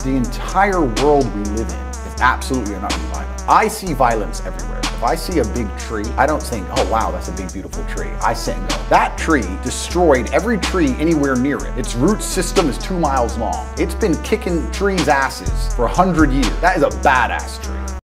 The entire world we live in is absolutely and utterly violent. I see violence everywhere. If I see a big tree, I don't think, oh wow, that's a big beautiful tree. I say no. That tree destroyed every tree anywhere near it. Its root system is two miles long. It's been kicking trees' asses for a hundred years. That is a badass tree.